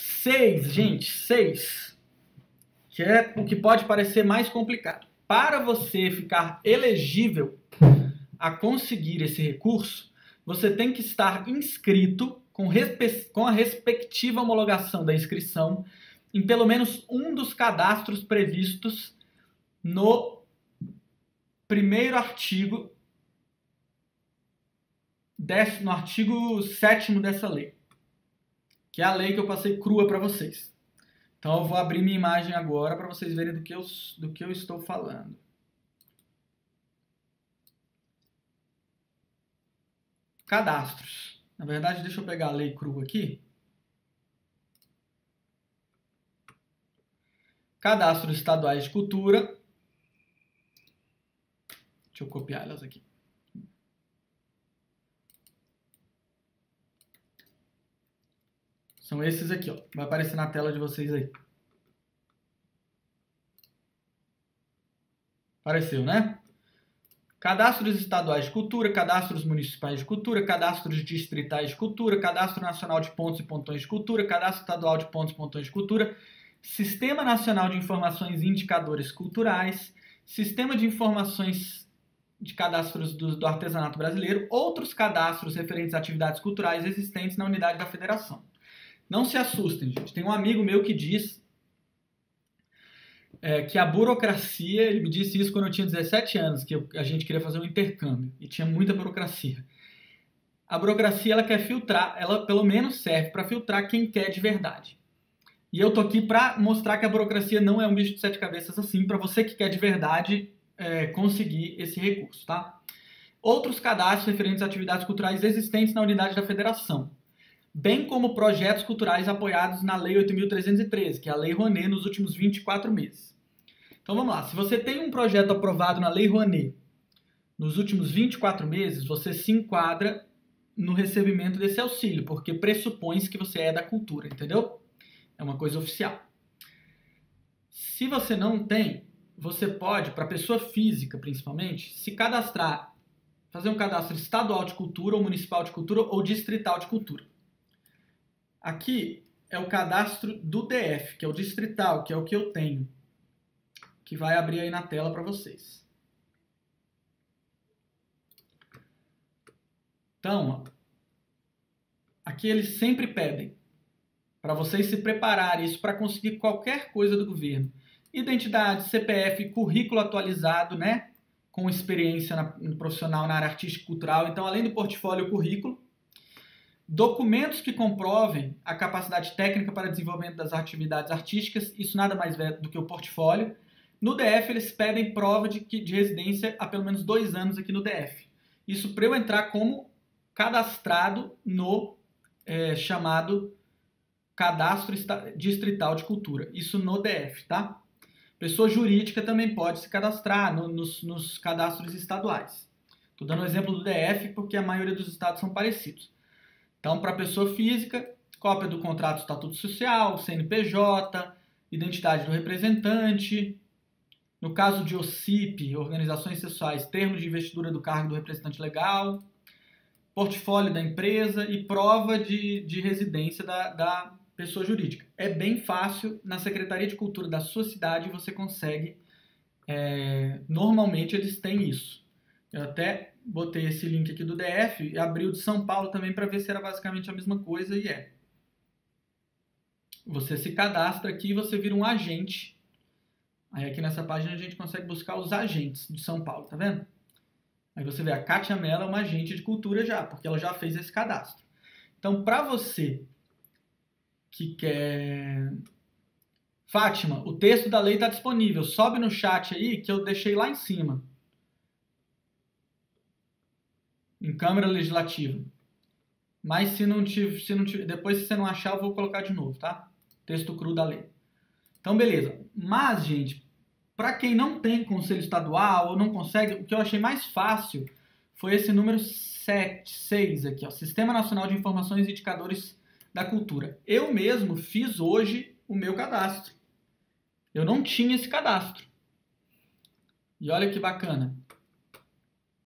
Seis, gente, seis. Que é o que pode parecer mais complicado. Para você ficar elegível a conseguir esse recurso, você tem que estar inscrito com, com a respectiva homologação da inscrição em pelo menos um dos cadastros previstos no primeiro artigo no artigo 7 dessa lei, que é a lei que eu passei crua para vocês. Então eu vou abrir minha imagem agora para vocês verem do que, eu, do que eu estou falando. Cadastros. Na verdade, deixa eu pegar a lei crua aqui. Cadastros estaduais de cultura. Deixa eu copiar elas aqui. São esses aqui, ó. Vai aparecer na tela de vocês aí. Apareceu, né? Cadastros estaduais de cultura, cadastros municipais de cultura, cadastros distritais de cultura, cadastro nacional de pontos e pontões de cultura, cadastro estadual de pontos e pontões de cultura, Sistema Nacional de Informações e Indicadores Culturais, Sistema de Informações de Cadastros do, do Artesanato Brasileiro, outros cadastros referentes a atividades culturais existentes na unidade da federação. Não se assustem, gente. Tem um amigo meu que diz é, que a burocracia, ele me disse isso quando eu tinha 17 anos, que a gente queria fazer um intercâmbio e tinha muita burocracia. A burocracia ela quer filtrar, ela pelo menos serve para filtrar quem quer de verdade. E eu tô aqui para mostrar que a burocracia não é um bicho de sete cabeças assim, para você que quer de verdade é, conseguir esse recurso, tá? Outros cadastros referentes a atividades culturais existentes na unidade da federação bem como projetos culturais apoiados na Lei 8.313, que é a Lei Rouanet, nos últimos 24 meses. Então vamos lá, se você tem um projeto aprovado na Lei Rouanet nos últimos 24 meses, você se enquadra no recebimento desse auxílio, porque pressupõe que você é da cultura, entendeu? É uma coisa oficial. Se você não tem, você pode, para pessoa física principalmente, se cadastrar, fazer um cadastro estadual de cultura, ou municipal de cultura, ou distrital de cultura. Aqui é o cadastro do DF, que é o distrital, que é o que eu tenho, que vai abrir aí na tela para vocês. Então, aqui eles sempre pedem para vocês se prepararem isso para conseguir qualquer coisa do governo. Identidade, CPF, currículo atualizado, né? Com experiência na, profissional na área artística e cultural. Então, além do portfólio, currículo documentos que comprovem a capacidade técnica para desenvolvimento das atividades artísticas, isso nada mais é do que o portfólio. No DF, eles pedem prova de, de residência há pelo menos dois anos aqui no DF. Isso para eu entrar como cadastrado no é, chamado Cadastro Distrital de Cultura. Isso no DF, tá? Pessoa jurídica também pode se cadastrar no, nos, nos cadastros estaduais. Estou dando o exemplo do DF porque a maioria dos estados são parecidos. Então, para pessoa física, cópia do contrato de estatuto social, CNPJ, identidade do representante. No caso de OCIP, organizações sexuais, termo de investidura do cargo do representante legal, portfólio da empresa e prova de, de residência da, da pessoa jurídica. É bem fácil, na Secretaria de Cultura da sua cidade você consegue. É, normalmente eles têm isso. Eu até botei esse link aqui do DF e abri o de São Paulo também para ver se era basicamente a mesma coisa e é. Você se cadastra aqui e você vira um agente. Aí aqui nessa página a gente consegue buscar os agentes de São Paulo, tá vendo? Aí você vê a Kátia Mello é uma agente de cultura já, porque ela já fez esse cadastro. Então, para você que quer Fátima, o texto da lei está disponível. Sobe no chat aí que eu deixei lá em cima. Em Câmara Legislativa. Mas se não tiver, se não tiver, depois se você não achar, eu vou colocar de novo, tá? Texto cru da lei. Então, beleza. Mas, gente, para quem não tem conselho estadual ou não consegue, o que eu achei mais fácil foi esse número 7, 6 aqui, ó, Sistema Nacional de Informações e Indicadores da Cultura. Eu mesmo fiz hoje o meu cadastro. Eu não tinha esse cadastro. E olha que bacana.